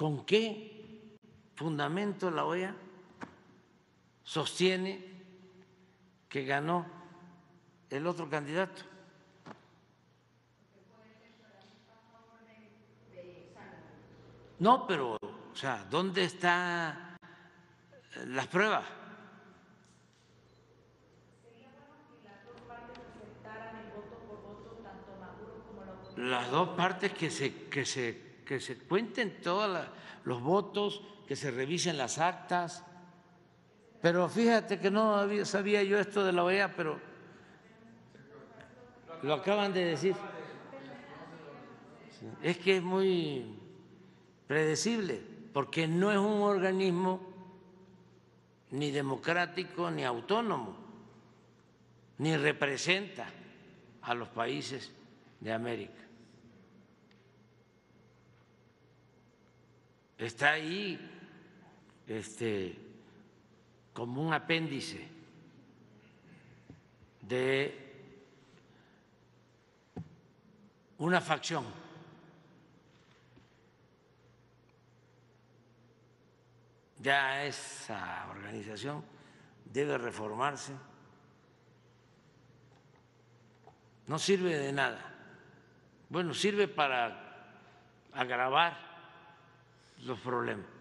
¿Con qué fundamento la OEA sostiene que ganó el otro candidato? No, pero, o sea, ¿dónde están las pruebas? las dos partes que se, que se, que se cuenten todos los votos, que se revisen las actas. Pero fíjate que no sabía yo esto de la OEA, pero lo acaban de decir. Es que es muy predecible, porque no es un organismo ni democrático ni autónomo, ni representa a los países de América. Está ahí este, como un apéndice de una facción. Ya esa organización debe reformarse. No sirve de nada. Bueno, sirve para agravar los problemas.